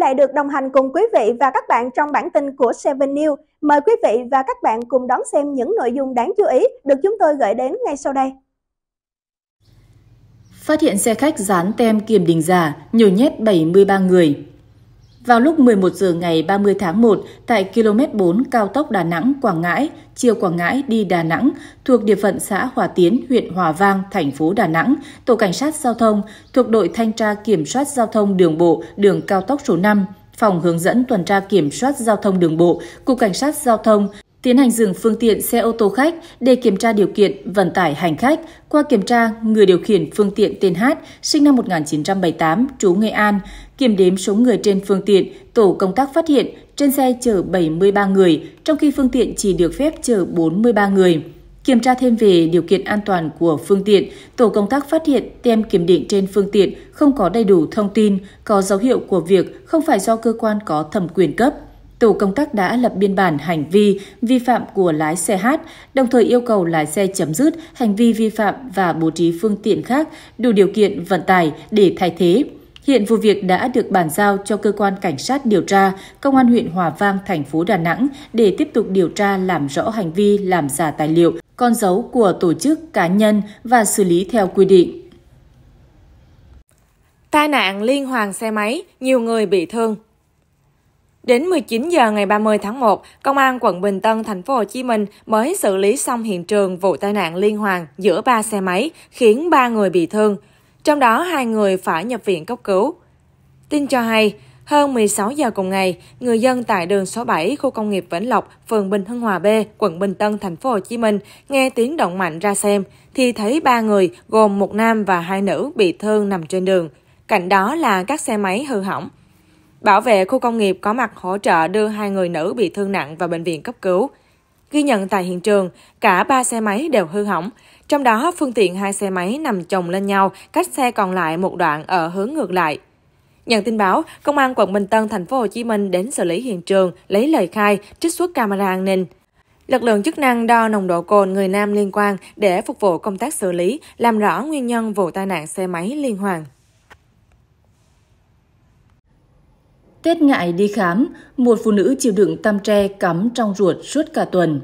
lại được đồng hành cùng quý vị và các bạn trong bản tin của Seven News. Mời quý vị và các bạn cùng đón xem những nội dung đáng chú ý được chúng tôi gửi đến ngay sau đây. Phát hiện xe khách dán tem kiểm định giả, nhiều nhét 73 người. Vào lúc 11 giờ ngày 30 tháng 1, tại km 4 cao tốc Đà Nẵng – Quảng Ngãi, chiều Quảng Ngãi đi Đà Nẵng, thuộc địa phận xã Hòa Tiến, huyện Hòa Vang, thành phố Đà Nẵng, Tổ Cảnh sát Giao thông thuộc đội thanh tra kiểm soát giao thông đường bộ đường cao tốc số 5, Phòng hướng dẫn tuần tra kiểm soát giao thông đường bộ, Cục Cảnh sát Giao thông tiến hành dừng phương tiện xe ô tô khách để kiểm tra điều kiện vận tải hành khách. Qua kiểm tra, người điều khiển phương tiện tên H, sinh năm 1978, trú Nghệ An, kiểm đếm số người trên phương tiện, tổ công tác phát hiện trên xe chở 73 người, trong khi phương tiện chỉ được phép chở 43 người. Kiểm tra thêm về điều kiện an toàn của phương tiện, tổ công tác phát hiện tem kiểm định trên phương tiện không có đầy đủ thông tin, có dấu hiệu của việc không phải do cơ quan có thẩm quyền cấp tổ công tác đã lập biên bản hành vi vi phạm của lái xe H, đồng thời yêu cầu lái xe chấm dứt hành vi vi phạm và bố trí phương tiện khác đủ điều kiện vận tải để thay thế. Hiện vụ việc đã được bàn giao cho cơ quan cảnh sát điều tra Công an huyện Hòa Vang, thành phố Đà Nẵng để tiếp tục điều tra làm rõ hành vi làm giả tài liệu, con dấu của tổ chức cá nhân và xử lý theo quy định. Tai nạn liên hoàn xe máy, nhiều người bị thương. Đến 19 giờ ngày 30 tháng 1, Công an quận Bình Tân, thành phố Hồ Chí Minh mới xử lý xong hiện trường vụ tai nạn liên hoàn giữa ba xe máy, khiến ba người bị thương, trong đó hai người phải nhập viện cấp cứu. Tin cho hay, hơn 16 giờ cùng ngày, người dân tại đường số 7 khu công nghiệp Vĩnh Lộc, phường Bình Hưng Hòa B, quận Bình Tân, thành phố Hồ Chí Minh nghe tiếng động mạnh ra xem thì thấy ba người gồm một nam và hai nữ bị thương nằm trên đường. Cạnh đó là các xe máy hư hỏng. Bảo vệ khu công nghiệp có mặt hỗ trợ đưa hai người nữ bị thương nặng vào bệnh viện cấp cứu. Ghi nhận tại hiện trường, cả ba xe máy đều hư hỏng, trong đó phương tiện hai xe máy nằm chồng lên nhau, cách xe còn lại một đoạn ở hướng ngược lại. Nhận tin báo, Công an quận Bình Tân, thành phố Hồ Chí Minh đến xử lý hiện trường, lấy lời khai, trích xuất camera an ninh. Lực lượng chức năng đo nồng độ cồn người nam liên quan để phục vụ công tác xử lý, làm rõ nguyên nhân vụ tai nạn xe máy liên hoàn. Tết ngại đi khám, một phụ nữ chịu đựng tam tre cắm trong ruột suốt cả tuần.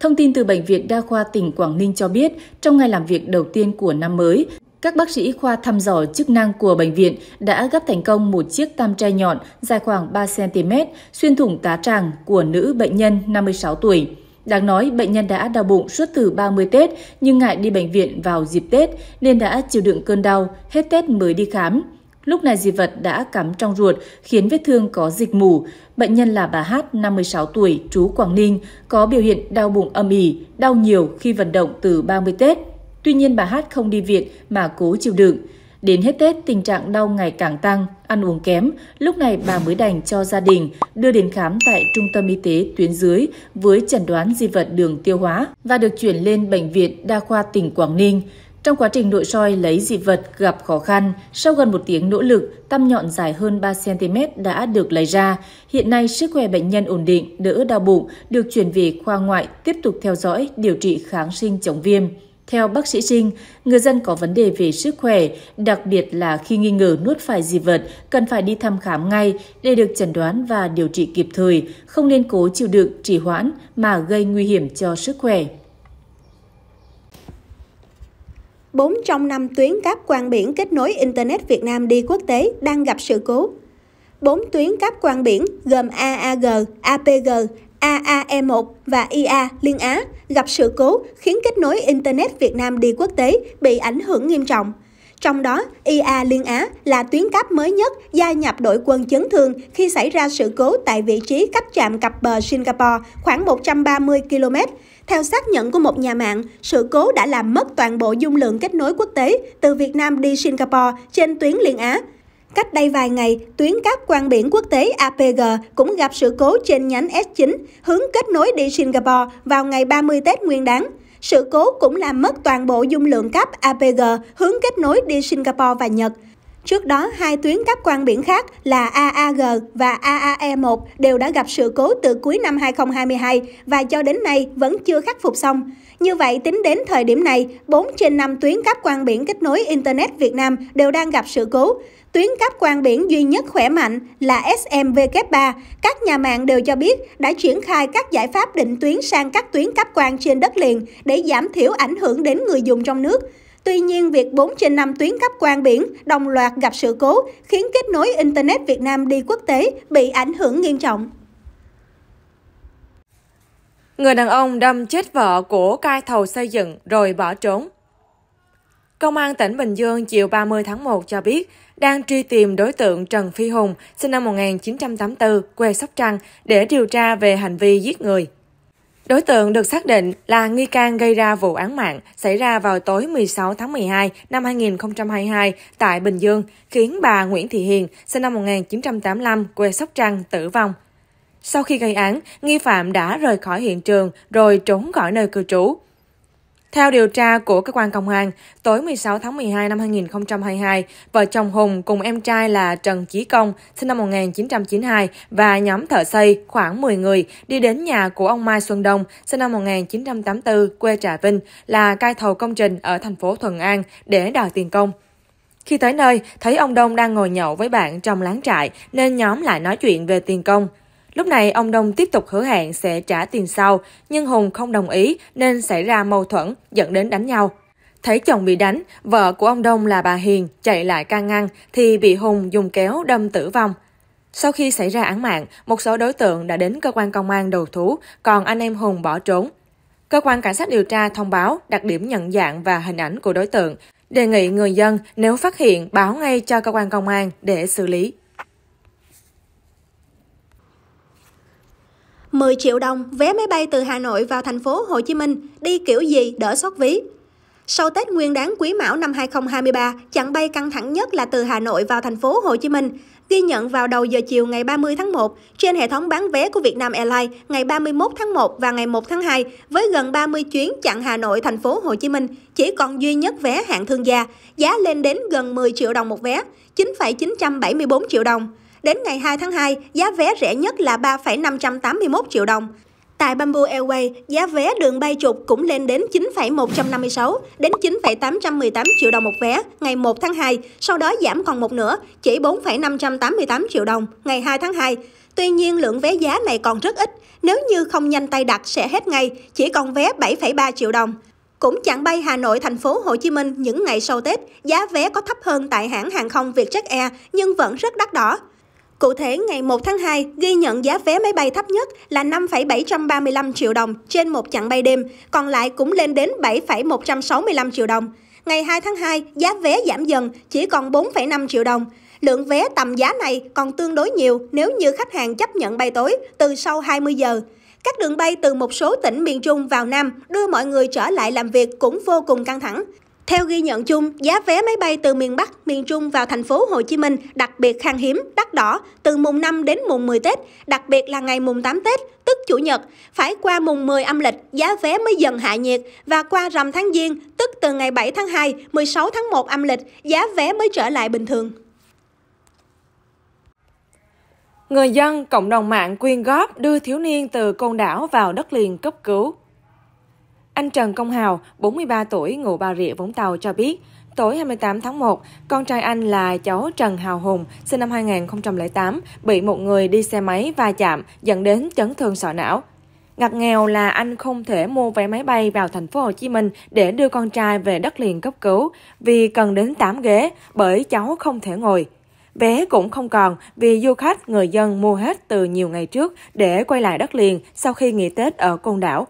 Thông tin từ Bệnh viện Đa khoa tỉnh Quảng Ninh cho biết, trong ngày làm việc đầu tiên của năm mới, các bác sĩ khoa thăm dò chức năng của bệnh viện đã gấp thành công một chiếc tam tre nhọn dài khoảng 3cm xuyên thủng tá tràng của nữ bệnh nhân 56 tuổi. Đáng nói, bệnh nhân đã đau bụng suốt từ 30 Tết nhưng ngại đi bệnh viện vào dịp Tết nên đã chịu đựng cơn đau, hết Tết mới đi khám. Lúc này dị vật đã cắm trong ruột, khiến vết thương có dịch mù. Bệnh nhân là bà Hát, 56 tuổi, trú Quảng Ninh, có biểu hiện đau bụng âm ỉ, đau nhiều khi vận động từ 30 Tết. Tuy nhiên bà Hát không đi viện mà cố chịu đựng. Đến hết Tết, tình trạng đau ngày càng tăng, ăn uống kém. Lúc này bà mới đành cho gia đình đưa đến khám tại trung tâm y tế tuyến dưới với chẩn đoán di vật đường tiêu hóa và được chuyển lên Bệnh viện Đa khoa tỉnh Quảng Ninh. Trong quá trình nội soi lấy dị vật gặp khó khăn, sau gần một tiếng nỗ lực, tăm nhọn dài hơn 3cm đã được lấy ra. Hiện nay sức khỏe bệnh nhân ổn định, đỡ đau bụng, được chuyển về khoa ngoại tiếp tục theo dõi, điều trị kháng sinh chống viêm. Theo bác sĩ Trinh, người dân có vấn đề về sức khỏe, đặc biệt là khi nghi ngờ nuốt phải dị vật, cần phải đi thăm khám ngay để được chẩn đoán và điều trị kịp thời, không nên cố chịu đựng, trì hoãn mà gây nguy hiểm cho sức khỏe. 4 trong 5 tuyến cáp quang biển kết nối Internet Việt Nam đi quốc tế đang gặp sự cố. 4 tuyến cáp quang biển gồm AAG, APG, AAE1 và IA Liên Á gặp sự cố khiến kết nối Internet Việt Nam đi quốc tế bị ảnh hưởng nghiêm trọng. Trong đó, IA Liên Á là tuyến cáp mới nhất gia nhập đội quân chấn thương khi xảy ra sự cố tại vị trí cách trạm cặp bờ Singapore khoảng 130 km. Theo xác nhận của một nhà mạng, sự cố đã làm mất toàn bộ dung lượng kết nối quốc tế từ Việt Nam đi Singapore trên tuyến Liên Á. Cách đây vài ngày, tuyến cáp quang biển quốc tế APG cũng gặp sự cố trên nhánh S9 hướng kết nối đi Singapore vào ngày 30 Tết Nguyên đán. Sự cố cũng làm mất toàn bộ dung lượng cáp APG hướng kết nối đi Singapore và Nhật. Trước đó, hai tuyến cáp quang biển khác là AAG và AAE1 đều đã gặp sự cố từ cuối năm 2022 và cho đến nay vẫn chưa khắc phục xong. Như vậy, tính đến thời điểm này, 4 trên 5 tuyến cáp quang biển kết nối Internet Việt Nam đều đang gặp sự cố. Tuyến cáp quang biển duy nhất khỏe mạnh là SMW3. Các nhà mạng đều cho biết đã triển khai các giải pháp định tuyến sang các tuyến cáp quang trên đất liền để giảm thiểu ảnh hưởng đến người dùng trong nước. Tuy nhiên, việc 4 trên 5 tuyến cáp quang biển đồng loạt gặp sự cố khiến kết nối Internet Việt Nam đi quốc tế bị ảnh hưởng nghiêm trọng. Người đàn ông đâm chết vợ của cai thầu xây dựng rồi bỏ trốn. Công an tỉnh Bình Dương chiều 30 tháng 1 cho biết đang truy tìm đối tượng Trần Phi Hùng, sinh năm 1984, quê Sóc Trăng, để điều tra về hành vi giết người. Đối tượng được xác định là nghi can gây ra vụ án mạng xảy ra vào tối 16 tháng 12 năm 2022 tại Bình Dương, khiến bà Nguyễn Thị Hiền, sinh năm 1985, quê Sóc Trăng, tử vong. Sau khi gây án, nghi phạm đã rời khỏi hiện trường rồi trốn khỏi nơi cư trú. Theo điều tra của cơ quan công an, tối 16 tháng 12 năm 2022, vợ chồng Hùng cùng em trai là Trần Chí Công, sinh năm 1992 và nhóm thợ xây khoảng 10 người đi đến nhà của ông Mai Xuân Đông, sinh năm 1984, quê Trà Vinh, là cai thầu công trình ở thành phố Thuận An để đòi tiền công. Khi tới nơi, thấy ông Đông đang ngồi nhậu với bạn trong láng trại nên nhóm lại nói chuyện về tiền công. Lúc này ông Đông tiếp tục hứa hẹn sẽ trả tiền sau, nhưng Hùng không đồng ý nên xảy ra mâu thuẫn dẫn đến đánh nhau. Thấy chồng bị đánh, vợ của ông Đông là bà Hiền chạy lại can ngăn thì bị Hùng dùng kéo đâm tử vong. Sau khi xảy ra án mạng, một số đối tượng đã đến cơ quan công an đầu thú, còn anh em Hùng bỏ trốn. Cơ quan cảnh sát điều tra thông báo đặc điểm nhận dạng và hình ảnh của đối tượng, đề nghị người dân nếu phát hiện báo ngay cho cơ quan công an để xử lý. 10 triệu đồng vé máy bay từ Hà Nội vào thành phố Hồ Chí Minh, đi kiểu gì đỡ sót ví. Sau Tết Nguyên đán Quý Mão năm 2023, chặng bay căng thẳng nhất là từ Hà Nội vào thành phố Hồ Chí Minh. Ghi nhận vào đầu giờ chiều ngày 30 tháng 1 trên hệ thống bán vé của Vietnam Airlines ngày 31 tháng 1 và ngày 1 tháng 2 với gần 30 chuyến chặng Hà Nội thành phố Hồ Chí Minh chỉ còn duy nhất vé hạng thương gia, giá lên đến gần 10 triệu đồng một vé, 9,974 triệu đồng. Đến ngày 2 tháng 2, giá vé rẻ nhất là 3,581 triệu đồng. Tại Bamboo Airways, giá vé đường bay trục cũng lên đến 9,156 đến 9,818 triệu đồng một vé ngày 1 tháng 2, sau đó giảm còn một nửa, chỉ 4,588 triệu đồng ngày 2 tháng 2. Tuy nhiên, lượng vé giá này còn rất ít, nếu như không nhanh tay đặt sẽ hết ngay, chỉ còn vé 7,3 triệu đồng. Cũng chặng bay Hà Nội thành phố Hồ Chí Minh những ngày sau Tết, giá vé có thấp hơn tại hãng hàng không Vietjet Air nhưng vẫn rất đắt đỏ. Cụ thể, ngày 1 tháng 2, ghi nhận giá vé máy bay thấp nhất là 5,735 triệu đồng trên một chặng bay đêm, còn lại cũng lên đến 7,165 triệu đồng. Ngày 2 tháng 2, giá vé giảm dần, chỉ còn 4,5 triệu đồng. Lượng vé tầm giá này còn tương đối nhiều nếu như khách hàng chấp nhận bay tối từ sau 20 giờ. Các đường bay từ một số tỉnh miền Trung vào Nam đưa mọi người trở lại làm việc cũng vô cùng căng thẳng. Theo ghi nhận chung, giá vé máy bay từ miền Bắc, miền Trung vào thành phố Hồ Chí Minh đặc biệt khan hiếm, đắt đỏ từ mùng 5 đến mùng 10 Tết, đặc biệt là ngày mùng 8 Tết, tức Chủ nhật, phải qua mùng 10 âm lịch, giá vé mới dần hạ nhiệt và qua rằm tháng Giêng, tức từ ngày 7 tháng 2, 16 tháng 1 âm lịch, giá vé mới trở lại bình thường. Người dân, cộng đồng mạng quyên góp đưa thiếu niên từ côn đảo vào đất liền cấp cứu. Anh Trần Công Hào, 43 tuổi, ngụ Bà Rịa, Vũng Tàu cho biết, tối 28 tháng 1, con trai anh là cháu Trần Hào Hùng, sinh năm 2008, bị một người đi xe máy va chạm dẫn đến chấn thương sọ não. Ngặt nghèo là anh không thể mua vé máy bay vào thành phố Hồ Chí Minh để đưa con trai về đất liền cấp cứu vì cần đến 8 ghế bởi cháu không thể ngồi. Vé cũng không còn vì du khách người dân mua hết từ nhiều ngày trước để quay lại đất liền sau khi nghỉ Tết ở Côn Đảo.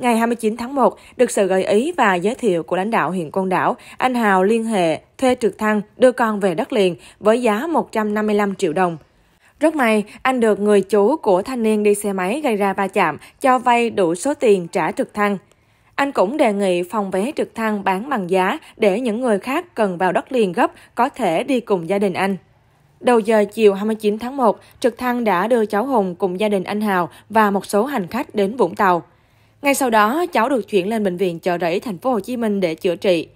Ngày 29 tháng 1, được sự gợi ý và giới thiệu của lãnh đạo huyện Côn Đảo, anh Hào liên hệ thuê trực thăng đưa con về đất liền với giá 155 triệu đồng. Rất may, anh được người chú của thanh niên đi xe máy gây ra va chạm cho vay đủ số tiền trả trực thăng. Anh cũng đề nghị phòng vé trực thăng bán bằng giá để những người khác cần vào đất liền gấp có thể đi cùng gia đình anh. Đầu giờ chiều 29 tháng 1, trực thăng đã đưa cháu Hùng cùng gia đình anh Hào và một số hành khách đến Vũng Tàu. Ngay sau đó, cháu được chuyển lên bệnh viện chợ rẫy thành phố Hồ Chí Minh để chữa trị.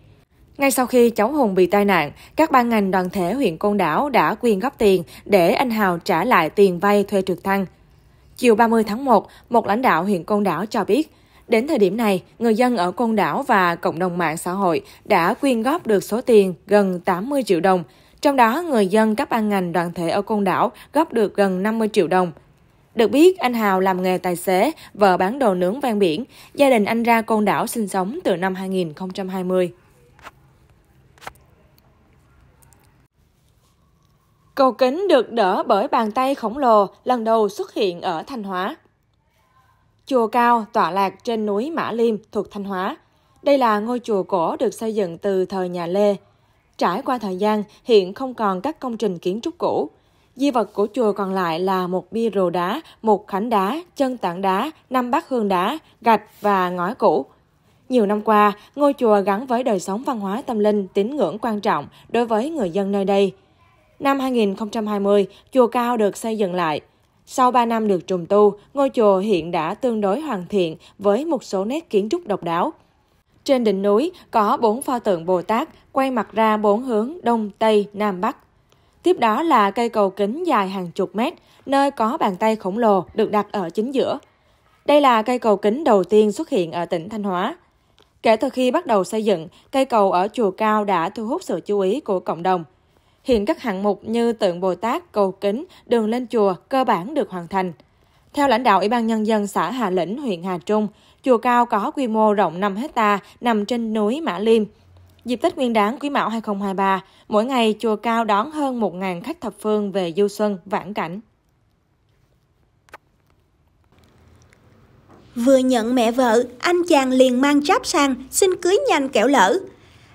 Ngay sau khi cháu Hùng bị tai nạn, các ban ngành đoàn thể huyện Côn Đảo đã quyên góp tiền để anh Hào trả lại tiền vay thuê trực thăng. Chiều 30 tháng 1, một lãnh đạo huyện Côn Đảo cho biết, đến thời điểm này, người dân ở Côn Đảo và cộng đồng mạng xã hội đã quyên góp được số tiền gần 80 triệu đồng. Trong đó, người dân các ban ngành đoàn thể ở Côn Đảo góp được gần 50 triệu đồng. Được biết, anh Hào làm nghề tài xế, vợ bán đồ nướng ven biển. Gia đình anh ra Côn Đảo sinh sống từ năm 2020. Cầu kính được đỡ bởi bàn tay khổng lồ lần đầu xuất hiện ở Thanh Hóa. Chùa Cao tọa lạc trên núi Mã Liêm thuộc Thanh Hóa. Đây là ngôi chùa cổ được xây dựng từ thời nhà Lê. Trải qua thời gian, hiện không còn các công trình kiến trúc cũ. Di vật của chùa còn lại là một bia rồ đá, một khánh đá, chân tảng đá, năm bát hương đá, gạch và ngói cũ. Nhiều năm qua, ngôi chùa gắn với đời sống văn hóa tâm linh tín ngưỡng quan trọng đối với người dân nơi đây – Năm 2020, chùa Cao được xây dựng lại. Sau 3 năm được trùng tu, ngôi chùa hiện đã tương đối hoàn thiện với một số nét kiến trúc độc đáo. Trên đỉnh núi có bốn pho tượng Bồ Tát quay mặt ra bốn hướng Đông, Tây, Nam, Bắc. Tiếp đó là cây cầu kính dài hàng chục mét, nơi có bàn tay khổng lồ được đặt ở chính giữa. Đây là cây cầu kính đầu tiên xuất hiện ở tỉnh Thanh Hóa. Kể từ khi bắt đầu xây dựng, cây cầu ở chùa Cao đã thu hút sự chú ý của cộng đồng. Hiện các hạng mục như tượng Bồ Tát, cầu kính, đường lên chùa cơ bản được hoàn thành. Theo lãnh đạo Ủy ban Nhân dân xã Hà Lĩnh, huyện Hà Trung, chùa Cao có quy mô rộng 5 hecta nằm trên núi Mã Liêm. Dịp Tết Nguyên đán Quý Mão 2023, mỗi ngày chùa Cao đón hơn 1.000 khách thập phương về du xuân, vãn cảnh. Vừa nhận mẹ vợ, anh chàng liền mang tráp sang, xin cưới nhanh kẻo lỡ.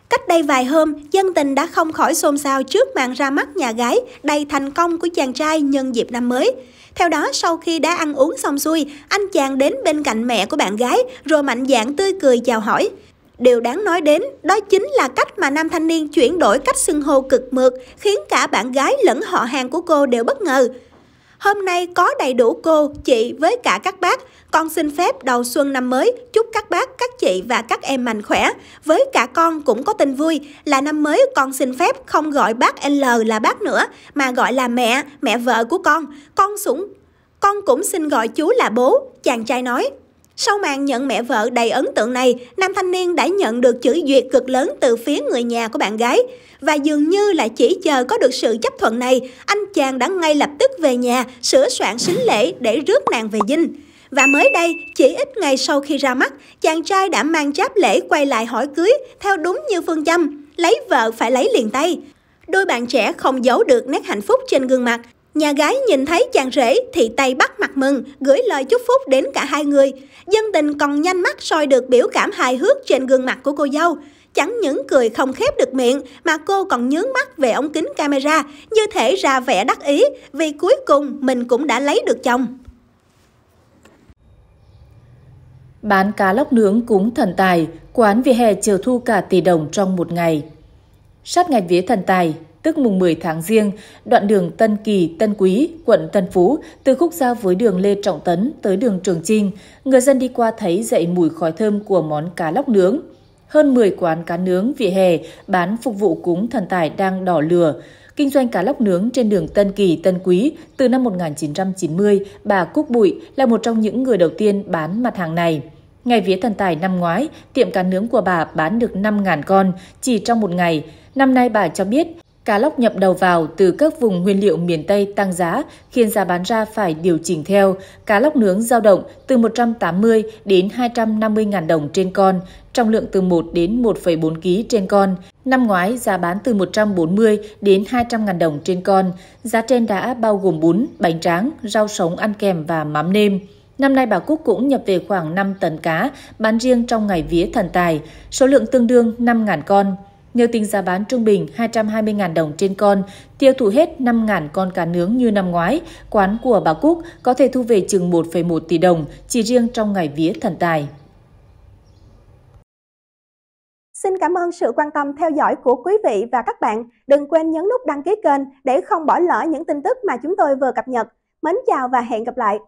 Cách đây vài hôm, dân tình đã không khỏi xôn xao trước màn ra mắt nhà gái đầy thành công của chàng trai nhân dịp năm mới. Theo đó, sau khi đã ăn uống xong xuôi, anh chàng đến bên cạnh mẹ của bạn gái rồi mạnh dạn tươi cười chào hỏi. Điều đáng nói đến đó chính là cách mà nam thanh niên chuyển đổi cách xưng hô cực mượt khiến cả bạn gái lẫn họ hàng của cô đều bất ngờ. Hôm nay có đầy đủ cô, chị với cả các bác. Con xin phép đầu xuân năm mới chúc các bác, các chị và các em mạnh khỏe. Với cả con cũng có tin vui là năm mới con xin phép không gọi bác L là bác nữa mà gọi là mẹ, mẹ vợ của con. Con sủng con cũng xin gọi chú là bố, chàng trai nói. Sau màn nhận mẹ vợ đầy ấn tượng này, nam thanh niên đã nhận được chữ duyệt cực lớn từ phía người nhà của bạn gái. Và dường như là chỉ chờ có được sự chấp thuận này, anh chàng đã ngay lập tức về nhà sửa soạn sính lễ để rước nàng về dinh. Và mới đây, chỉ ít ngày sau khi ra mắt, chàng trai đã mang cháp lễ quay lại hỏi cưới theo đúng như phương châm, lấy vợ phải lấy liền tay. Đôi bạn trẻ không giấu được nét hạnh phúc trên gương mặt, Nhà gái nhìn thấy chàng rể thì tay bắt mặt mừng, gửi lời chúc phúc đến cả hai người. Dân tình còn nhanh mắt soi được biểu cảm hài hước trên gương mặt của cô dâu. Chẳng những cười không khép được miệng mà cô còn nhướng mắt về ống kính camera, như thể ra vẻ đắc ý vì cuối cùng mình cũng đã lấy được chồng. Bán cá lóc nướng cúng thần tài, quán vỉa hè chiều thu cả tỷ đồng trong một ngày. Sát ngày vía thần tài, tức mùng 10 tháng riêng, đoạn đường Tân Kỳ, Tân Quý, quận Tân Phú, từ khúc giao với đường Lê Trọng Tấn tới đường Trường Trinh, người dân đi qua thấy dậy mùi khói thơm của món cá lóc nướng. Hơn 10 quán cá nướng vỉa hè bán phục vụ cúng thần tài đang đỏ lửa. Kinh doanh cá lóc nướng trên đường Tân Kỳ, Tân Quý từ năm 1990, bà Cúc Bụi là một trong những người đầu tiên bán mặt hàng này. Ngày vía thần tài năm ngoái, tiệm cá nướng của bà bán được 5.000 con chỉ trong một ngày. Năm nay bà cho biết Cá lóc nhập đầu vào từ các vùng nguyên liệu miền Tây tăng giá, khiến giá bán ra phải điều chỉnh theo. Cá lóc nướng dao động từ 180 đến 250 ngàn đồng trên con, trọng lượng từ 1 đến 1,4 kg trên con. Năm ngoái, giá bán từ 140 đến 200 ngàn đồng trên con. Giá trên đã bao gồm bún, bánh tráng, rau sống ăn kèm và mắm nêm. Năm nay bà Cúc cũng nhập về khoảng 5 tấn cá, bán riêng trong ngày vía thần tài, số lượng tương đương 5.000 con. Nếu tính giá bán trung bình 220.000 đồng trên con, tiêu thụ hết 5.000 con cá nướng như năm ngoái, quán của bà Cúc có thể thu về chừng 1,1 tỷ đồng chỉ riêng trong ngày vía thần tài. Xin cảm ơn sự quan tâm theo dõi của quý vị và các bạn. Đừng quên nhấn nút đăng ký kênh để không bỏ lỡ những tin tức mà chúng tôi vừa cập nhật. Mến chào và hẹn gặp lại!